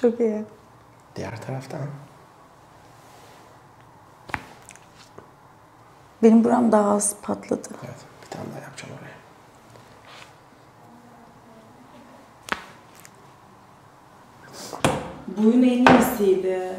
Çok iyi. Diğer taraftan. Benim buram daha az patladı. Evet. Bir tane daha yapacağım oraya. Boyun en iyisiydi.